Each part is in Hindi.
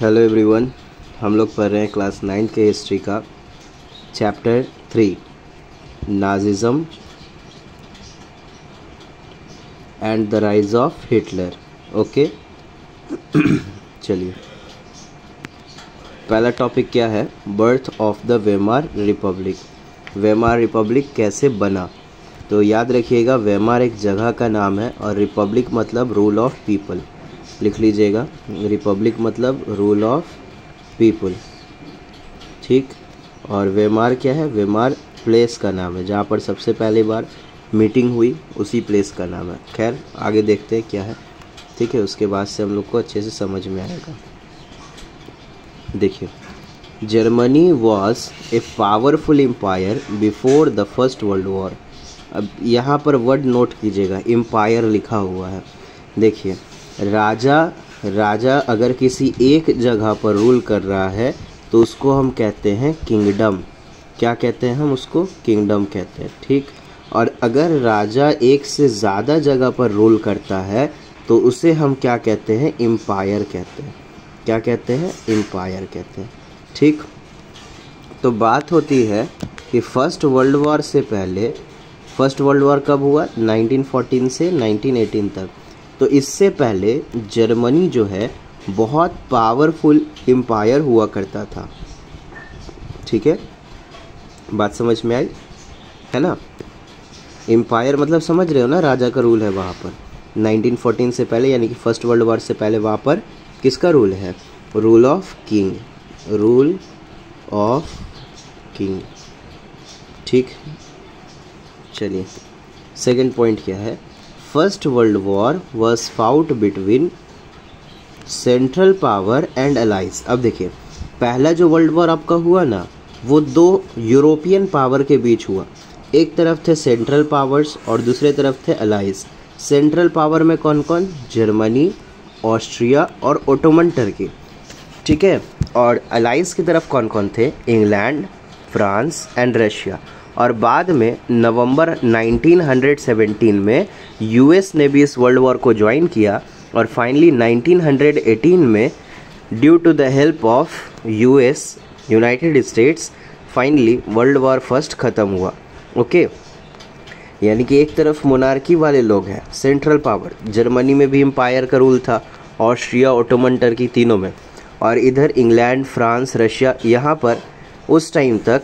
हेलो एवरीवन हम लोग पढ़ रहे हैं क्लास नाइन्थ के हिस्ट्री का chapter three Nazism and the rise of Hitler okay चलिए। पहला टॉपिक क्या है? Birth of the Weimar Republic Weimar Republic कैसे बना? तो याद रखिएगा वेमार एक जगह का नाम है और रिपब्लिक मतलब रूल ऑफ़ पीपल लिख लीजिएगा। रिपब्लिक मतलब रूल ऑफ़ पीपल ठीक? और वेमार क्या है? वेमार प्लेस का नाम है। जहाँ पर सबसे पहली बार मीटिंग हुई, उसी प्लेस का नाम है। खैर, आगे देखते हैं क्या है। ठीक है, उसके बाद से हम लोग को अच्छे से समझ में आएगा। देखिए Germany was a powerful empire before the First World War अब यहाँ पर वर्ड नोट कीजिएगा। एम्पायर लिखा हुआ है। देखिए राजा राजा अगर किसी एक जगह पर रूल कर रहा है तो उसको हम कहते हैं किंगडम क्या कहते हैं हम उसको? किंगडम कहते हैं, ठीक? और अगर राजा एक से ज़्यादा जगह पर रूल करता है तो उसे हम क्या कहते हैं? एम्पायर कहते हैं। क्या कहते हैं? एम्पायर कहते हैं, ठीक? तो बात होती है कि फ़र्स्ट वर्ल्ड वॉर से पहले फ़र्स्ट वर्ल्ड वॉर कब हुआ? 1914 से 1918 तक। तो इससे पहले जर्मनी जो है, बहुत पावरफुल एम्पायर हुआ करता था। ठीक है? बात समझ में आई? है ना? एम्पायर मतलब समझ रहे हो ना, राजा का रूल है वहाँ पर। 1914 से पहले, यानी कि फ़र्स्ट वर्ल्ड वॉर से पहले वहाँ पर किसका रूल है? Rule of king rule of king ठीक? चलिए। सेकंड पॉइंट क्या है? First World War was fought between central power and allies अब देखिए, पहला जो वर्ल्ड वॉर आपका हुआ ना, वो दो यूरोपियन पावर के बीच हुआ। एक तरफ़ थे सेंट्रल पावर्स और दूसरे तरफ़ थे अलाइज सेंट्रल पावर में कौन कौन जर्मनी, ऑस्ट्रिया और ओटोमन टर्की ठीक है? और अलाइज की तरफ़ कौन कौन थे? इंग्लैंड फ्रांस एंड रशिया और बाद में नवंबर 1917 में यूएस ने भी इस वर्ल्ड वॉर को ज्वाइन किया और फाइनली 1918 में due to the help of US United States finally world war first ख़त्म हुआ। ओके यानी कि एक तरफ़ मोनार्की वाले लोग हैं सेंट्रल पावर जर्मनी में भी एम्पायर का रूल था ऑस्ट्रिया ओटोमन टर्की तीनों में। और इधर इंग्लैंड फ्रांस रशिया यहाँ पर उस टाइम तक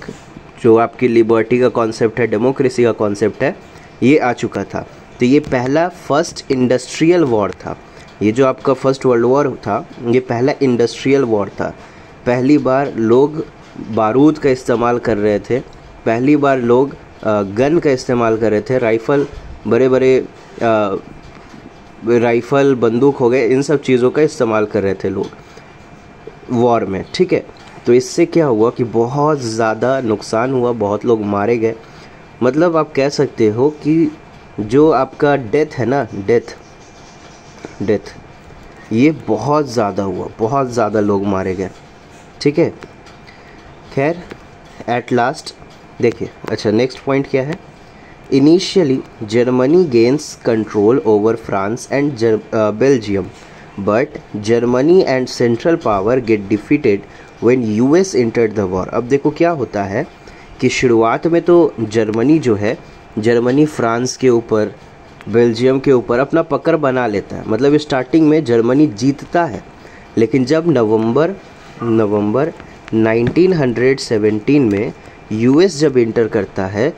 जो आपकी लिबर्टी का कॉन्सेप्ट है डेमोक्रेसी का कॉन्सेप्ट है, ये आ चुका था। तो ये पहला फ़र्स्ट इंडस्ट्रियल वॉर था। ये जो आपका फ़र्स्ट वर्ल्ड वॉर था, ये पहला इंडस्ट्रियल वॉर था। पहली बार लोग बारूद का इस्तेमाल कर रहे थे। पहली बार लोग गन का इस्तेमाल कर रहे थे। राइफ़ल बड़े बड़े राइफ़ल बंदूक हो गए, इन सब चीज़ों का इस्तेमाल कर रहे थे लोग। वॉर में, ठीक है? तो इससे क्या हुआ कि बहुत ज़्यादा नुकसान हुआ, बहुत लोग मारे गए। मतलब आप कह सकते हो कि जो आपका डेथ है ना डेथ डेथ ये बहुत ज़्यादा हुआ, बहुत ज़्यादा लोग मारे गए। ठीक है? खैर एट लास्ट देखिए अच्छा नेक्स्ट पॉइंट क्या है? Initially Germany gains control over France and Belgium but Germany and central power get defeated when US entered the war अब देखो क्या होता है कि शुरुआत में तो जर्मनी जो है, जर्मनी फ्रांस के ऊपर, बेल्जियम के ऊपर अपना पकड़ बना लेता है। मतलब स्टार्टिंग में जर्मनी जीतता है, लेकिन जब नवंबर नवंबर 1917 में यूएस जब इंटर करता है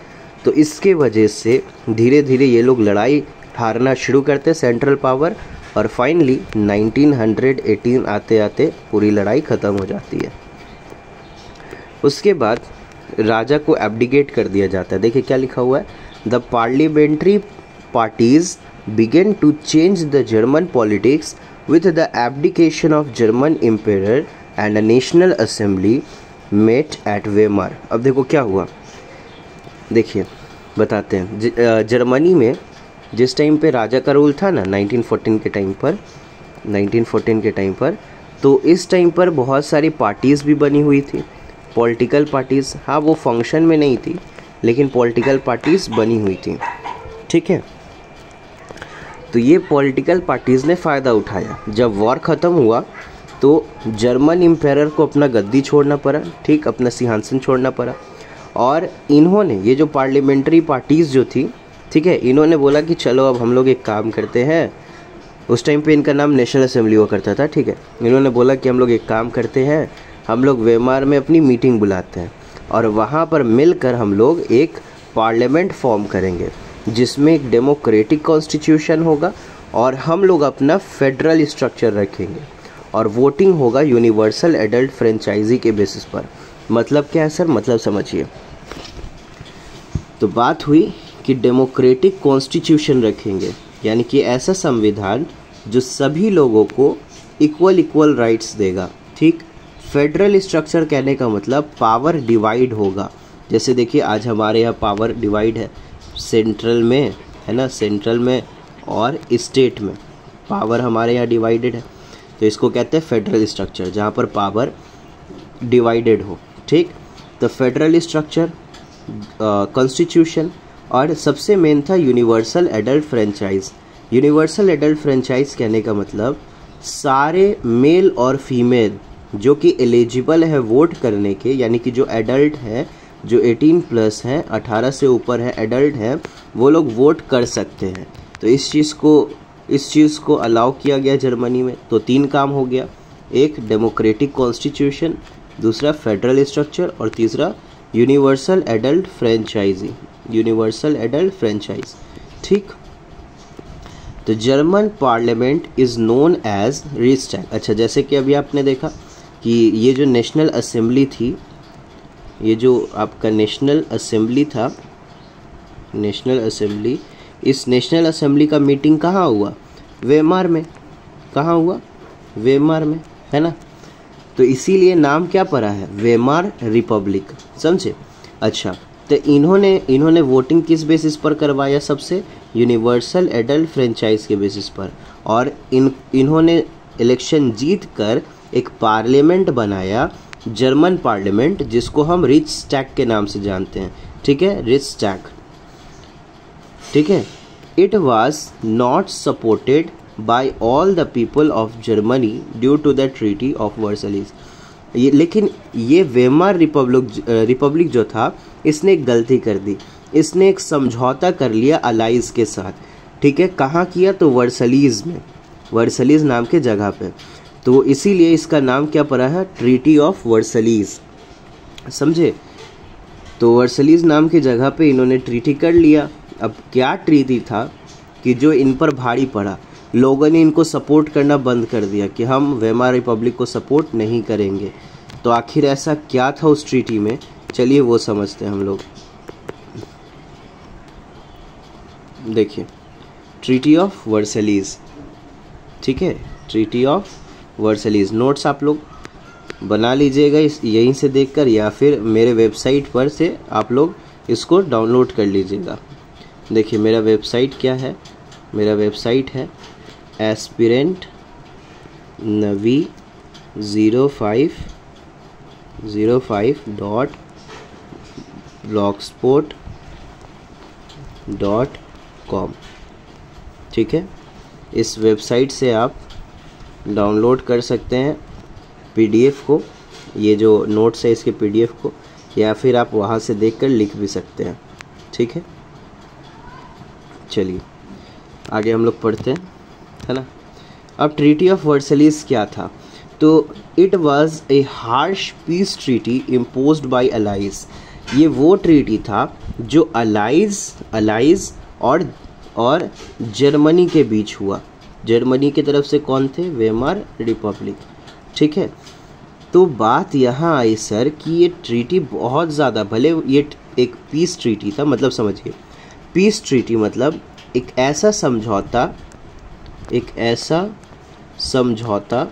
तो इसके वजह से धीरे धीरे ये लोग लड़ाई हारना शुरू करते सेंट्रल पावर और फाइनली 1918 आते आते पूरी लड़ाई ख़त्म हो जाती है। उसके बाद राजा को एब्डिकेट कर दिया जाता है। देखिए क्या लिखा हुआ है? The parliamentary parties began to change the German politics with the abdication of German empire and a national assembly met at Weimar अब देखो क्या हुआ। देखिए, बताते हैं। जर्मनी में जिस टाइम पे राजा का रूल था ना 1914 के टाइम पर 1914 के टाइम पर तो इस टाइम पर बहुत सारी पार्टीज़ भी बनी हुई थी। पॉलिटिकल पार्टीज़ हाँ वो फ़ंक्शन में नहीं थी, लेकिन पॉलिटिकल पार्टीज़ बनी हुई थी। ठीक है? तो ये पॉलिटिकल पार्टीज़ ने फ़ायदा उठाया। जब वॉर ख़त्म हुआ तो जर्मन एम्पायर को अपना गद्दी छोड़ना पड़ा, ठीक, अपना सिंहासन छोड़ना पड़ा। और इन्होंने, ये जो पार्लियामेंट्री पार्टीज़ जो थी ठीक है, इन्होंने बोला कि चलो अब हम लोग एक काम करते हैं। उस टाइम पे इनका नाम नेशनल असेंबली हुआ करता था, ठीक है। इन्होंने बोला कि हम लोग एक काम करते हैं, हम लोग वेमार में अपनी मीटिंग बुलाते हैं और वहाँ पर मिलकर हम लोग एक पार्लियामेंट फॉर्म करेंगे, जिसमें एक डेमोक्रेटिक कॉन्स्टिट्यूशन होगा और हम लोग अपना फेडरल स्ट्रक्चर रखेंगे और वोटिंग होगा यूनिवर्सल एडल्ट फ्रेंचाइजी के बेसिस पर। मतलब क्या है सर? मतलब समझिए। तो बात हुई कि डेमोक्रेटिक कॉन्स्टिट्यूशन रखेंगे, यानी कि ऐसा संविधान जो सभी लोगों को इक्वल इक्वल राइट्स देगा। ठीक? फेडरल स्ट्रक्चर कहने का मतलब पावर डिवाइड होगा। जैसे देखिए, आज हमारे यहाँ पावर डिवाइड है। सेंट्रल में, है ना? सेंट्रल में और स्टेट में पावर हमारे यहाँ डिवाइडेड है। तो इसको कहते हैं फेडरल स्ट्रक्चर जहाँ पर पावर डिवाइडेड हो। ठीक? तो फेडरल स्ट्रक्चर कॉन्स्टिट्यूशन और सबसे मेन था universal adult franchise universal adult franchise कहने का मतलब सारे मेल और फीमेल जो कि एलिजिबल है वोट करने के, यानी कि जो एडल्ट है, जो 18 प्लस है 18 से ऊपर है एडल्ट है, वो लोग वोट कर सकते हैं। तो इस चीज़ को, इस चीज़ को अलाउ किया गया जर्मनी में। तो तीन काम हो गया। एक डेमोक्रेटिक कॉन्स्टिट्यूशन दूसरा फेडरल स्ट्रक्चर और तीसरा universal adult franchise universal adult franchise ठीक? तो German parliament is known as Reichstag अच्छा जैसे कि अभी आपने देखा कि ये जो नेशनल असेंबली थी, ये जो आपका नेशनल असेंबली था नेशनल असेंबली इस नेशनल असेंबली का मीटिंग कहाँ हुआ? वेमार में। कहाँ हुआ? वेमार में, है ना? तो इसीलिए नाम क्या पड़ा है? वेमार रिपब्लिक समझे? अच्छा तो इन्होंने इन्होंने वोटिंग किस बेसिस पर करवाया सबसे? यूनिवर्सल एडल्ट फ्रेंचाइज के बेसिस पर। और इन, इन्होंने इलेक्शन जीत कर एक पार्लियामेंट बनाया जर्मन पार्लियामेंट जिसको हम रिच स्टैक के नाम से जानते हैं। ठीक है? रिच स्टैक ठीक है? It was not supported by all the people of Germany due to the treaty of Versailles ये, लेकिन ये वेमार रिपब्लिक रिपब्लिक जो था, इसने एक गलती कर दी। इसने एक समझौता कर लिया अलाइज के साथ। ठीक है? कहाँ किया? तो वर्सलीज में। वर्सलीज नाम के जगह पे। तो इसीलिए इसका नाम क्या पड़ा है? ट्रीटी ऑफ़ वर्सलीज समझे? तो वर्सलीज नाम की जगह पे इन्होंने ट्रीटी कर लिया। अब क्या ट्रीटी था कि जो इन पर भारी पड़ा? लोगों ने इनको सपोर्ट करना बंद कर दिया कि हम वेमा रिपब्लिक को सपोर्ट नहीं करेंगे। तो आखिर ऐसा क्या था उस ट्रीटी में? चलिए वो समझते हैं हम लोग। देखिए ट्रीटी ऑफ़ वर्सलीज ठीक है? ट्रीटी ऑफ़ वर्सलीज नोट्स आप लोग बना लीजिएगा इस यहीं से देखकर या फिर मेरे वेबसाइट पर से आप लोग इसको डाउनलोड कर लीजिएगा। देखिए, मेरा वेबसाइट क्या है? मेरा वेबसाइट है aspirant Navi zero five zero five dot blog spot dot com. ठीक है? इस वेबसाइट से आप डाउनलोड कर सकते हैं पीडीएफ को, ये जो नोट्स है इसके पीडीएफ को, या फिर आप वहाँ से देखकर लिख भी सकते हैं। ठीक है? चलिए, आगे हम लोग पढ़ते हैं। है ना? अब ट्रीटी ऑफ़ वर्सलीस क्या था? तो it was a harsh peace treaty impose by allies ये वो ट्रीटी था जो अलाइज अलाइज और और जर्मनी के बीच हुआ। जर्मनी की तरफ़ से कौन थे? वेमार रिपब्लिक ठीक है? तो बात यहाँ आई सर कि ये ट्रीटी बहुत ज़्यादा, भले ये एक पीस ट्रीटी था मतलब समझिए। पीस ट्रीटी मतलब एक ऐसा समझौता एक ऐसा समझौता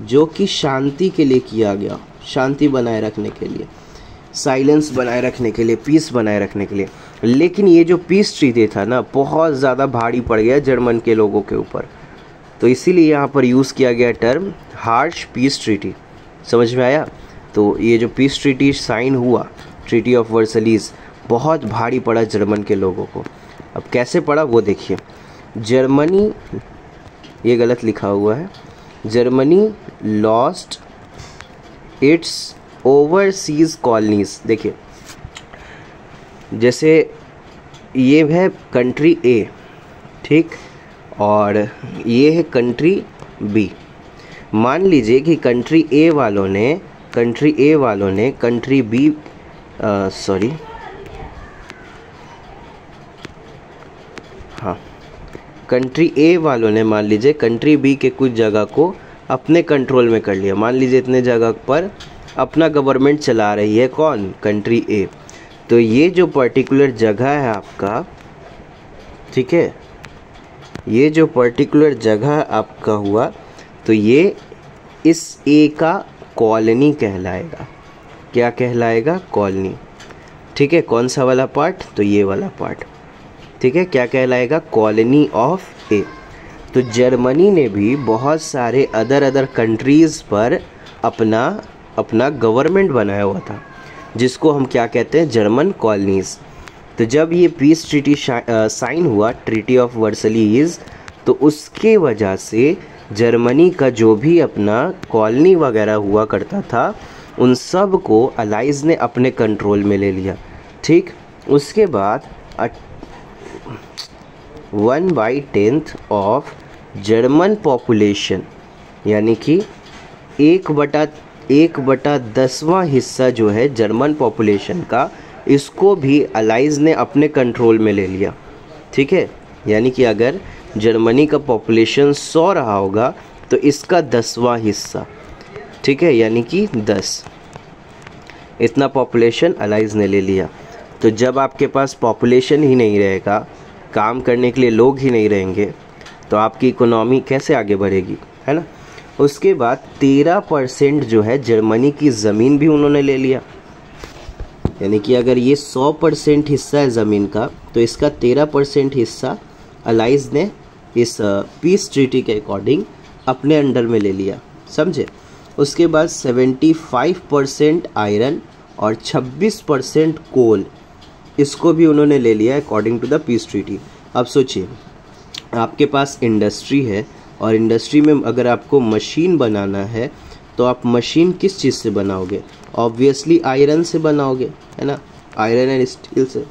जो कि शांति के लिए किया गया, शांति बनाए रखने के लिए साइलेंस बनाए रखने के लिए पीस बनाए रखने के लिए। लेकिन ये जो पीस ट्रीटी था ना, बहुत ज़्यादा भारी पड़ गया जर्मन के लोगों के ऊपर। तो इसीलिए यहाँ पर यूज़ किया गया टर्म हार्श पीस ट्रीटी समझ में आया? तो ये जो पीस ट्रीटी साइन हुआ ट्रीटी ऑफ़ वर्सलीज बहुत भारी पड़ा जर्मन के लोगों को। अब कैसे पड़ा वो देखिए। जर्मनी, ये गलत लिखा हुआ है, Germany lost its overseas colonies देखिए, जैसे ये है कंट्री ए ठीक? और ये है कंट्री बी मान लीजिए कि कंट्री ए वालों ने कंट्री ए वालों ने country B sorry country A वालों ने, मान लीजिए कंट्री बी के कुछ जगह को अपने कंट्रोल में कर लिया। मान लीजिए, इतने जगह पर अपना गवर्नमेंट चला रही है कौन? कंट्री ए तो ये जो पर्टिकुलर जगह है आपका, ठीक है? ये जो पर्टिकुलर जगह आपका हुआ तो ये इस ए का कॉलोनी कहलाएगा। क्या कहलाएगा? कॉलोनी ठीक है, कौन सा वाला पार्ट तो ये वाला पार्ट ठीक है, क्या कहलाएगा? कॉलोनी ऑफ़ ए तो जर्मनी ने भी बहुत सारे अदर अदर कंट्रीज़ पर अपना अपना गवर्नमेंट बनाया हुआ था, जिसको हम क्या कहते हैं? जर्मन कॉलोनीज़ तो जब ये पीस ट्रीटी साइन हुआ ट्रीटी ऑफ़ वर्सलीज तो उसके वजह से जर्मनी का जो भी अपना कॉलोनी वगैरह हुआ करता था, उन सबको अलाइज ने अपने कंट्रोल में ले लिया, ठीक? उसके बाद one by tenth of German population, यानी कि एक बटा एक बटा दसवां हिस्सा जो है जर्मन पॉपुलेशन का, इसको भी अलाइज ने अपने कंट्रोल में ले लिया। ठीक है? यानी कि अगर जर्मनी का पॉपुलेशन सौ रहा होगा तो इसका दसवां हिस्सा। ठीक है? यानी कि दस। इतना पॉपुलेशन अलाइज ने ले लिया। तो जब आपके पास पॉपुलेशन ही नहीं रहेगा काम करने के लिए लोग ही नहीं रहेंगे तो आपकी इकोनॉमी कैसे आगे बढ़ेगी, है ना? उसके बाद तेरह परसेंट जो है जर्मनी की ज़मीन भी उन्होंने ले लिया। यानी कि अगर ये सौ परसेंट हिस्सा है ज़मीन का तो इसका तेरह परसेंट हिस्सा अलाइज ने इस पीस ट्रीटी के अकॉर्डिंग अपने अंडर में ले लिया, समझे? उसके बाद सेवेंटी फाइव परसेंट आयरन और छब्बीस परसेंट कोल इसको भी उन्होंने ले लिया according to the peace treaty अब सोचिए, आपके पास इंडस्ट्री है और इंडस्ट्री में अगर आपको मशीन बनाना है तो आप मशीन किस चीज़ से बनाओगे? ऑब्वियसली आयरन से बनाओगे, है ना? आयरन एंड स्टील से।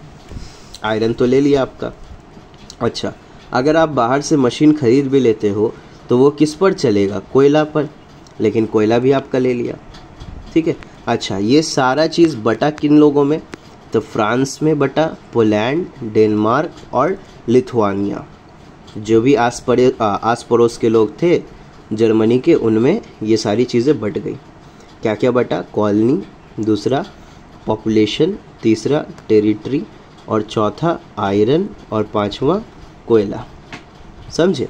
आयरन तो ले लिया आपका। अच्छा अगर आप बाहर से मशीन ख़रीद भी लेते हो तो वो किस पर चलेगा? कोयला पर। लेकिन कोयला भी आपका ले लिया। ठीक है? अच्छा ये सारा चीज़ बटा किन लोगों में? तो फ्रांस में बटा पोलैंड, डेनमार्क और लिथुआनिया। जो भी आस पड़े आस पड़ोस के लोग थे, जर्मनी के, उनमें ये सारी चीज़ें बट गई। क्या क्या बटा? कॉलोनी, दूसरा, पॉपुलेशन, तीसरा, टेरिटरी, और चौथा, आयरन, और पांचवा, कोयला। समझे?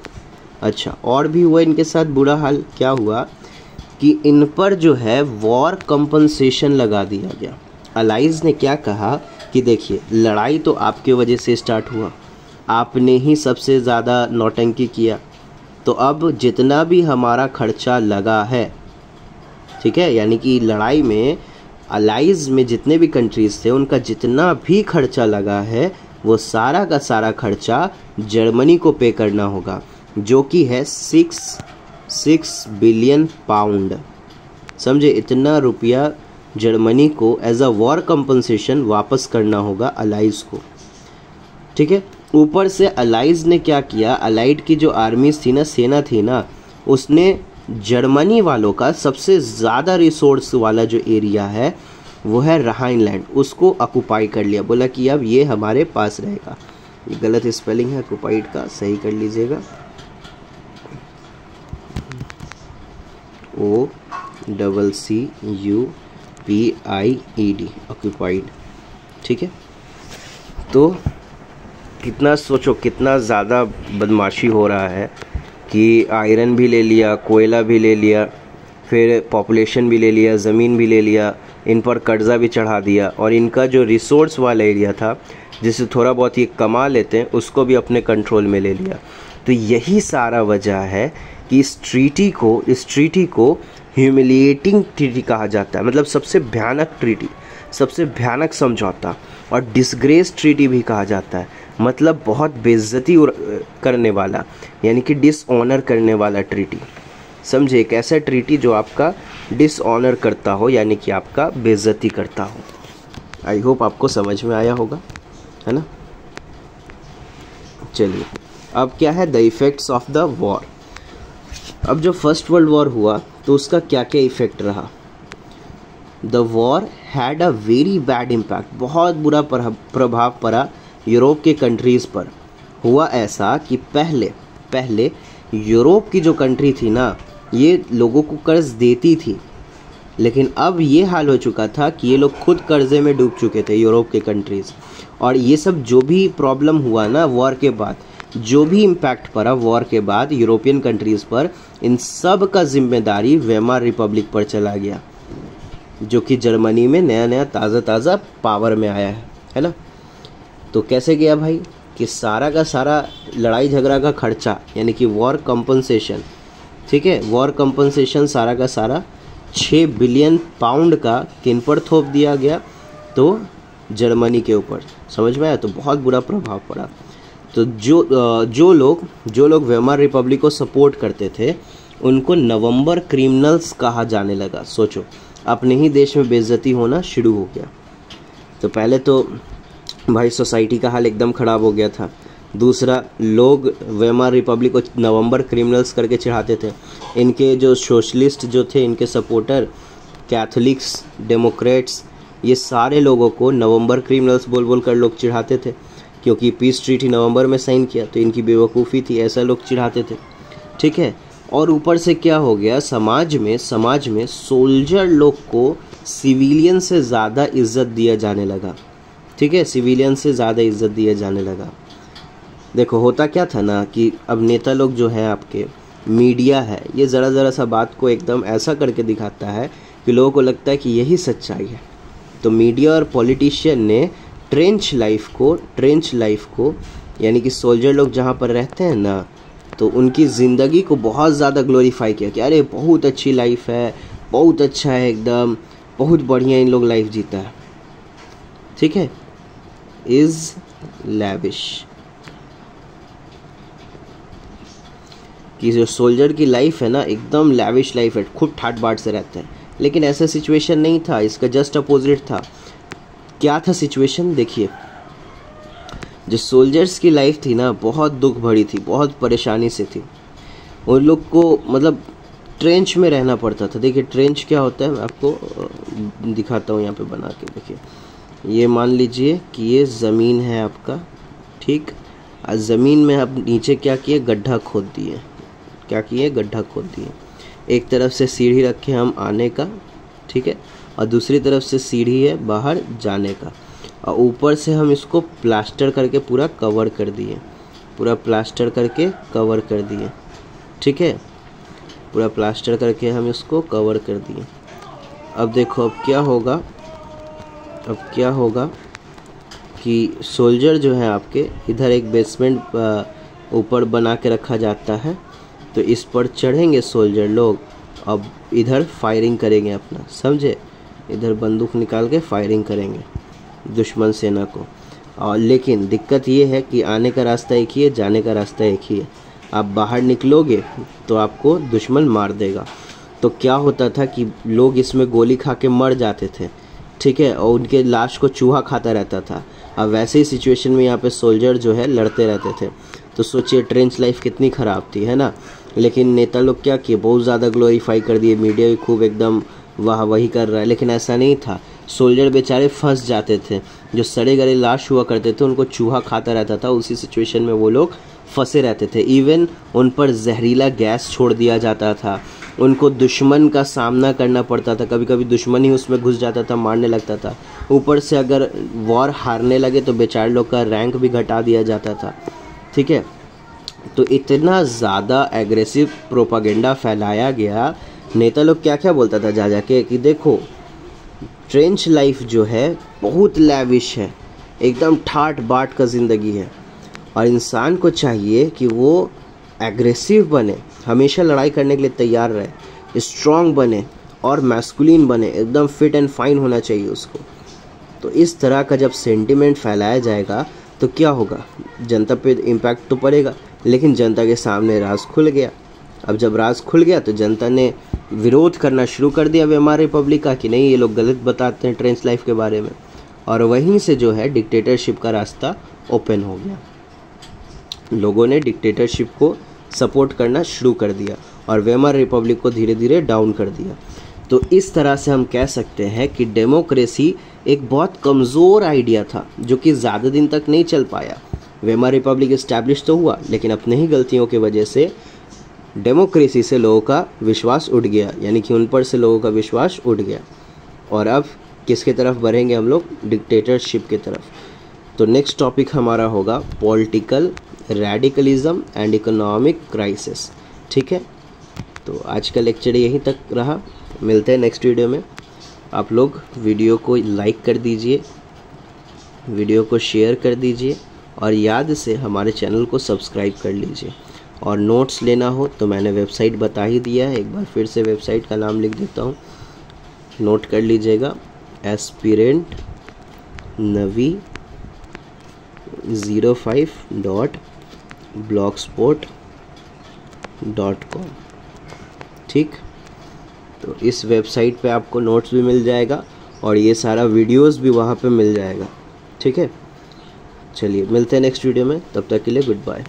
अच्छा और भी हुआ इनके साथ बुरा हाल। क्या हुआ? कि इन पर जो है, वॉर कंपनसेशन लगा दिया गया। अलाइज ने क्या कहा कि देखिए, लड़ाई तो आपके वजह से स्टार्ट हुआ। आपने ही सबसे ज़्यादा नौटंकी किया। तो अब जितना भी हमारा खर्चा लगा है, ठीक है? यानी कि लड़ाई में, अलाइज में जितने भी कंट्रीज़ थे, उनका जितना भी खर्चा लगा है, वो सारा का सारा खर्चा जर्मनी को पे करना होगा, जो कि है सिक्स सिक्स बिलियन पाउंड समझे? इतना रुपया जर्मनी को एज अ वॉर कंपनसेशन वापस करना होगा अलाइज को। ठीक है? ऊपर से अलाइज ने क्या किया? अलाइड की जो आर्मी थी ना, सेना थी ना, उसने जर्मनी वालों का सबसे ज़्यादा रिसोर्स वाला जो एरिया है, वो है रहाइनलैंड उसको अकुपाई कर लिया। बोला कि अब ये हमारे पास रहेगा। ये गलत स्पेलिंग है ऑक्यूपाइड का सही कर लीजिएगा। O double C U P I E D occupied ठीक है? तो कितना सोचो, कितना ज़्यादा बदमाशी हो रहा है कि आयरन भी ले लिया, कोयला भी ले लिया, फिर पॉपुलेशन भी ले लिया, ज़मीन भी ले लिया, इन पर कर्ज़ा भी चढ़ा दिया और इनका जो रिसोर्स वाला एरिया था, जिसे थोड़ा बहुत ये कमा लेते हैं, उसको भी अपने कंट्रोल में ले लिया। तो यही सारा वजह है कि इस ट्रीटी को, इस ट्रीटी को ह्यूमिलिएटिंग ट्रीटी कहा जाता है। मतलब सबसे भयानक ट्रीटी सबसे भयानक समझौता और डिसग्रेस ट्रीटी भी कहा जाता है। मतलब बहुत बेइज्जती करने वाला, यानी कि डिसऑनर करने वाला ट्रीटी समझे, एक ऐसा ट्रीटी जो आपका डिसऑनर करता हो, यानी कि आपका बेइज्जती करता हो। आई होप आपको समझ में आया होगा, है ना? चलिए, अब क्या है the effects of the war अब जो फ़र्स्ट वर्ल्ड वॉर हुआ तो उसका क्या क्या इफ़ेक्ट रहा? The war had a very bad impact बहुत बुरा प्रभाव पड़ा यूरोप के कंट्रीज़ पर। हुआ ऐसा कि पहले पहले यूरोप की जो कंट्री थी ना, ये लोगों को कर्ज देती थी। लेकिन अब ये हाल हो चुका था कि ये लोग खुद कर्जे में डूब चुके थे यूरोप के कंट्रीज़ और ये सब जो भी प्रॉब्लम हुआ ना वॉर के बाद, जो भी इम्पैक्ट पड़ा वॉर के बाद यूरोपियन कंट्रीज़ पर इन सब का ज़िम्मेदारी वेमार रिपब्लिक पर चला गया, जो कि जर्मनी में नया नया ताज़ा ताज़ा पावर में आया है है ना? तो कैसे गया भाई कि सारा का सारा लड़ाई झगड़ा का खर्चा, यानी कि वॉर कंपनसेशन ठीक है? वॉर कंपनसेशन सारा का सारा छः बिलियन पाउंड का किन पर थोप दिया गया? तो जर्मनी के ऊपर। समझ में आया? तो बहुत बुरा प्रभाव पड़ा। तो जो जो लोग जो लोग वेमार रिपब्लिक को सपोर्ट करते थे, उनको नवंबर क्रिमिनल्स कहा जाने लगा। सोचो, अपने ही देश में बेइज्जती होना शुरू हो गया। तो पहले तो भाई सोसाइटी का हाल एकदम ख़राब हो गया था। दूसरा, लोग वेमार रिपब्लिक को नवंबर क्रिमिनल्स करके चढ़ाते थे। इनके जो सोशलिस्ट जो थे, इनके सपोर्टर कैथोलिक्स डेमोक्रेट्स ये सारे लोगों को नवंबर क्रिमिनल्स बोल बोल कर लोग चिढ़ाते थे। क्योंकि पीस ट्रीटी नवंबर में साइन किया तो इनकी बेवकूफ़ी थी, ऐसा लोग चिढ़ाते थे। ठीक है? और ऊपर से क्या हो गया? समाज में समाज में सोल्जर लोग को सिविलियन से ज़्यादा इज़्ज़त दिया जाने लगा। ठीक है? सिविलियन से ज़्यादा इज़्ज़त दिया जाने लगा। देखो, होता क्या था ना कि अब नेता लोग जो है आपके, मीडिया है, ये ज़रा ज़रा सा बात को एकदम ऐसा करके दिखाता है कि लोगों को लगता है कि यही सच्चाई है। तो मीडिया और पॉलिटिशियन ने ट्रेंच लाइफ को ट्रेंच लाइफ को, यानी कि सोल्जर लोग जहाँ पर रहते हैं ना तो उनकी ज़िंदगी को बहुत ज़्यादा ग्लोरीफाई किया कि अरे बहुत अच्छी लाइफ है, बहुत अच्छा है एकदम, बहुत बढ़िया इन लोग लाइफ जीता है। ठीक है? इज़ लैविश कि जो सोल्जर की लाइफ है ना, एकदम लैविश लाइफ है खूब ठाट बाट से रहते हैं। लेकिन ऐसा सिचुएशन नहीं था, इसका जस्ट अपोजिट था। क्या था सिचुएशन देखिए। जो सोल्जर्स की लाइफ थी ना, बहुत दुख भरी थी, बहुत परेशानी से थी। उन लोग को मतलब ट्रेंच में रहना पड़ता था। देखिए ट्रेंच क्या होता है? मैं आपको दिखाता हूँ यहाँ पे बना के, देखिए। ये मान लीजिए कि ये ज़मीन है आपका, ठीक? ज़मीन में आप नीचे क्या किए? गड्ढा खोद दिए। क्या किए? गड्ढा खोद दिए। एक तरफ़ से सीढ़ी रखे हम आने का, ठीक है? और दूसरी तरफ़ से सीढ़ी है बाहर जाने का। और ऊपर से हम इसको प्लास्टर करके पूरा कवर कर दिए। पूरा प्लास्टर करके कवर कर दिए। ठीक है? पूरा प्लास्टर करके हम इसको कवर कर दिए। अब देखो, अब क्या होगा? अब क्या होगा कि सोल्जर जो है आपके इधर एक बेसमेंट ऊपर बना के रखा जाता है। तो इस पर चढ़ेंगे सोल्जर लोग। अब इधर फायरिंग करेंगे अपना। समझे? इधर बंदूक निकाल के फायरिंग करेंगे, दुश्मन सेना को। और लेकिन दिक्कत ये है कि आने का रास्ता एक ही है, जाने का रास्ता एक ही है। आप बाहर निकलोगे तो आपको दुश्मन मार देगा। तो क्या होता था कि लोग इसमें गोली खा के मर जाते थे, ठीक है, और उनके लाश को चूहा खाता रहता था। अब वैसे ही सिचुएशन में यहाँ पे सोल्जर जो है लड़ते रहते थे। तो सोचिए ट्रेंच लाइफ कितनी ख़राब थी, है ना? लेकिन नेता लोग क्या किए? बहुत ज़्यादा ग्लोरीफाई कर दिए मीडिया भी खूब एकदम वाह वही कर रहा है। लेकिन ऐसा नहीं था। सोल्जर बेचारे फंस जाते थे। जो सड़े गले लाश हुआ करते थे, उनको चूहा खाता रहता था। उसी सिचुएशन में वो लोग फंसे रहते थे। इवन उन पर जहरीला गैस छोड़ दिया जाता था। उनको दुश्मन का सामना करना पड़ता था। कभी कभी दुश्मन ही उसमें घुस जाता था, मारने लगता था। ऊपर से अगर वॉर हारने लगे तो बेचारे लोग का रैंक भी घटा दिया जाता था। ठीक है? तो इतना ज़्यादा एग्रेसिव प्रोपागेंडा फैलाया गया नेता लोग क्या क्या बोलता था जा जाके कि देखो ट्रेंच लाइफ जो है बहुत लैविश है, एकदम ठाट बाट का ज़िंदगी है। और इंसान को चाहिए कि वो एग्रेसिव बने, हमेशा लड़ाई करने के लिए तैयार रहे स्ट्रांग बने और मैस्कुलिन बने, एकदम फिट एंड फाइन होना चाहिए उसको। तो इस तरह का जब सेंटिमेंट फैलाया जाएगा तो क्या होगा? जनता पे इम्पैक्ट तो पड़ेगा, लेकिन जनता के सामने राज खुल गया। अब जब राज खुल गया तो जनता ने विरोध करना शुरू कर दिया वेमार रिपब्लिक का कि नहीं, ये लोग गलत बताते हैं ट्रेंस लाइफ के बारे में। और वहीं से जो है डिक्टेटरशिप का रास्ता ओपन हो गया। लोगों ने डिक्टेटरशिप को सपोर्ट करना शुरू कर दिया और वेमर रिपब्लिक को धीरे धीरे डाउन कर दिया। तो इस तरह से हम कह सकते हैं कि डेमोक्रेसी एक बहुत कमज़ोर आइडिया था, जो कि ज़्यादा दिन तक नहीं चल पाया। वेमर रिपब्लिक इस्टेब्लिश तो हुआ, लेकिन अपने ही गलतियों की वजह से डेमोक्रेसी से लोगों का विश्वास उठ गया, यानी कि उन पर से लोगों का विश्वास उठ गया। और अब किसके तरफ़ बढ़ेंगे हम लोग? डिक्टेटरशिप की तरफ़। तो नेक्स्ट टॉपिक हमारा होगा political radicalism and economic crisis ठीक है? तो आज का लेक्चर यहीं तक रहा। मिलते हैं नेक्स्ट वीडियो में। आप लोग वीडियो को लाइक कर दीजिए वीडियो को शेयर कर दीजिए, और याद से हमारे चैनल को सब्सक्राइब कर लीजिए। और नोट्स लेना हो तो मैंने वेबसाइट बता ही दिया है। एक बार फिर से वेबसाइट का नाम लिख देता हूँ। नोट कर लीजिएगा। Aspirant navy zero five dot blogspot dot com ठीक? तो इस वेबसाइट पे आपको नोट्स भी मिल जाएगा और ये सारा वीडियोस भी वहाँ पे मिल जाएगा। ठीक है? चलिए, मिलते हैं नेक्स्ट वीडियो में। तब तक के लिए गुड बाय